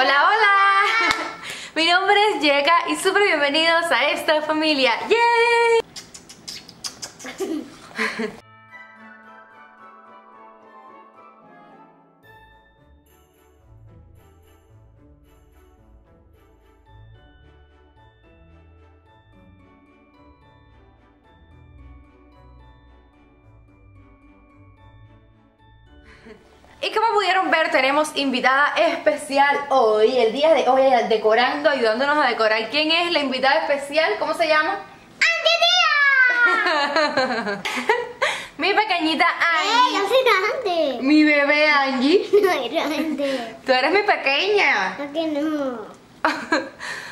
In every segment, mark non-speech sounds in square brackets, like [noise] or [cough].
Hola, hola. [laughs] Mi nombre es Yeka y súper bienvenidos a esta familia. ¡Yay! [laughs] Y como pudieron ver, tenemos invitada especial hoy, el día de hoy, decorando, ayudándonos a decorar. ¿Quién es la invitada especial? ¿Cómo se llama? ¡Angelina! [laughs] Mi pequeñita ¡Eh, Angie. yo soy grande! Mi bebé Angie. No grande. Tú eres mi pequeña. ¿Por qué no? [laughs]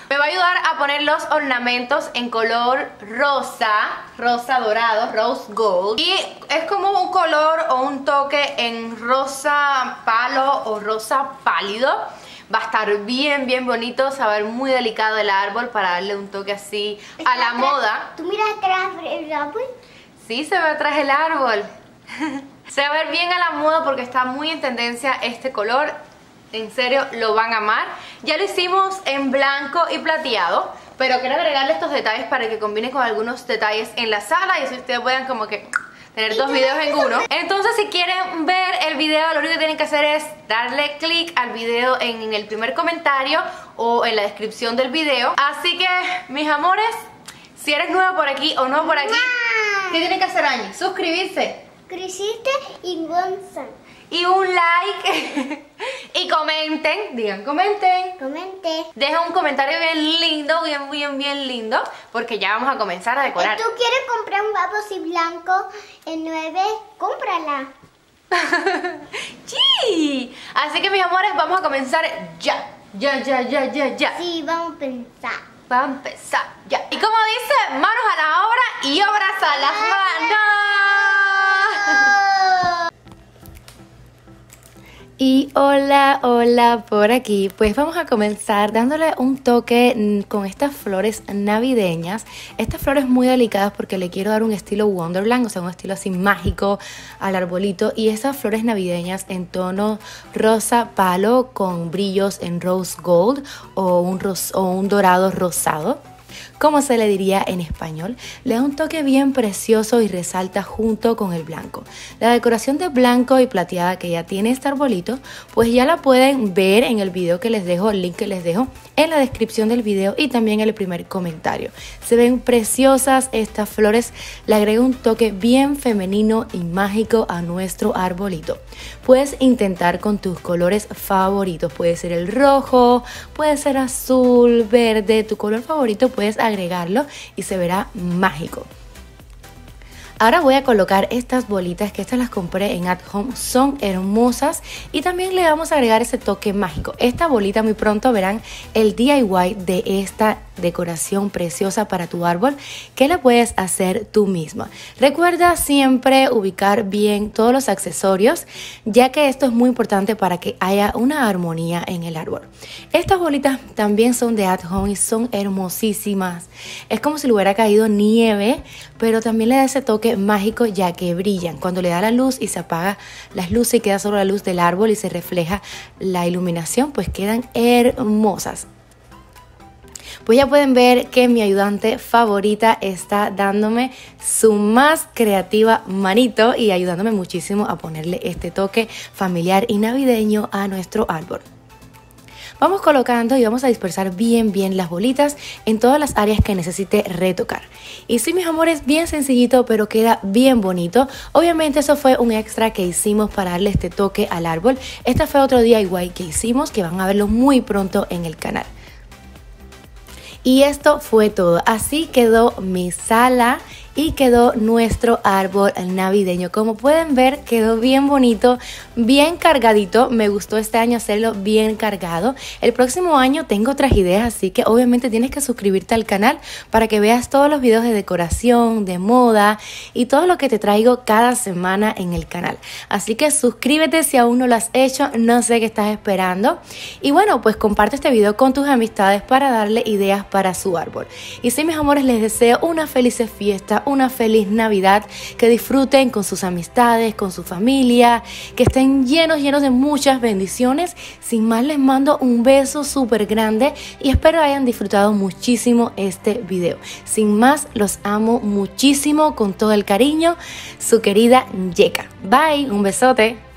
Me va a ayudar a poner los ornamentos en color rosa, rosa dorado, rose gold. Y es como un color o un toque en rosa palo o rosa pálido. Va a estar bien, bien bonito, se va a ver muy delicado el árbol para darle un toque así a la moda. ¿Tú miras atrás el árbol? Sí, se ve atrás el árbol. [laughs] se va a ver bien a la moda porque está muy en tendencia este color. En serio, lo van a amar. Ya lo hicimos en blanco y plateado, pero quiero agregarle estos detalles para que combine con algunos detalles en la sala y así ustedes puedan como que tener dos videos en uno. Entonces, si quieren ver el video, lo único que tienen que hacer es darle clic al video en el primer comentario o en la descripción del video. Así que, mis amores, si eres nueva por aquí o no por aquí. ¿Qué tiene que hacer Angie? Suscribirse Creciste y Gonzalo. y un like [laughs] comenten, digan comenten. Comente. Deja un comentario bien lindo, bien, bien, bien lindo, porque ya vamos a comenzar a Si decorar. tú quieres comprar un vaso así blanco en 9, cómprala. [laughs] ¡Sí! Así que mis amores, vamos a comenzar ya. Ya, ya, ya, ya, ya. Sí, vamos a pensar. Va a empezar ya. Y como dice, manos a la obra y obras a las manos. Y hola, hola por aquí. Pues vamos a comenzar dándole un toque mm, con estas flores navideñas. Estas flores muy delicadas porque le quiero dar un estilo Wonderland, o sea, un estilo así mágico al arbolito. Y esas flores navideñas en tono rosa palo con brillos en rose gold o un, ros- o un dorado rosado como se le diría en español, le da un toque bien precioso y resalta junto con el blanco. La decoración de blanco y plateada que ya tiene este arbolito, pues ya la pueden ver en el video que les dejo, el link que les dejo en la descripción del video y también en el primer comentario. Se ven preciosas estas flores, le agrega un toque bien femenino y mágico a nuestro arbolito. Puedes intentar con tus colores favoritos, puede ser el rojo, puede ser azul, verde, tu color favorito agregarlo y se verá mágico. Ahora voy a colocar estas bolitas que estas las compré en At Home, son hermosas y también le vamos a agregar ese toque mágico. Esta bolita muy pronto verán el DIY de esta decoración preciosa para tu árbol que la puedes hacer tú misma. Recuerda siempre ubicar bien todos los accesorios ya que esto es muy importante para que haya una armonía en el árbol. Estas bolitas también son de At Home y son hermosísimas. Es como si le hubiera caído nieve, pero también le da ese mágico ya que brillan. Cuando le da la luz y se apaga las luces y queda solo la luz del árbol y se refleja la iluminación, pues quedan hermosas. Pues ya pueden ver que mi ayudante favorita está dándome su más creativa manito y ayudándome muchísimo a ponerle este toque familiar y navideño a nuestro árbol. Vamos colocando y vamos a dispersar bien bien las bolitas en todas las áreas que necesite retocar. Y sí, mis amores, bien sencillito, pero queda bien bonito. Obviamente eso fue un extra que hicimos para darle este toque al árbol. Este fue otro DIY que hicimos que van a verlo muy pronto en el canal. Y esto fue todo. Así quedó mi sala y quedó nuestro árbol navideño. Como pueden ver, quedó bien bonito, bien cargadito. Me gustó este año hacerlo bien cargado. El próximo año tengo otras ideas, así que obviamente tienes que suscribirte al canal para que veas todos los videos de decoración, de moda y todo lo que te traigo cada semana en el canal. Así que suscríbete si aún no lo has hecho, no sé qué estás esperando. Y bueno, pues comparte este video con tus amistades para darle ideas para su árbol. Y sí, mis amores, les deseo una feliz fiesta, una feliz Navidad, que disfruten con sus amistades, con su familia, que estén llenos, llenos de muchas bendiciones. Sin más les mando un beso súper grande y espero hayan disfrutado muchísimo este video. Sin más, los amo muchísimo con todo el cariño. Su querida Yeka. Bye, un besote.